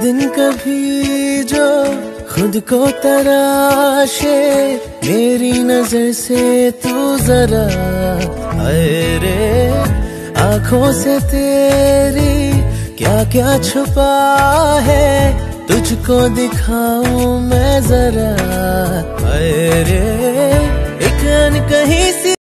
दिन कभी जो खुद को तराशे, मेरी नज़र से तू जरा अरे आँखों से तेरी क्या क्या छुपा है, तुझको दिखाऊँ मैं जरा अरे एक कहीं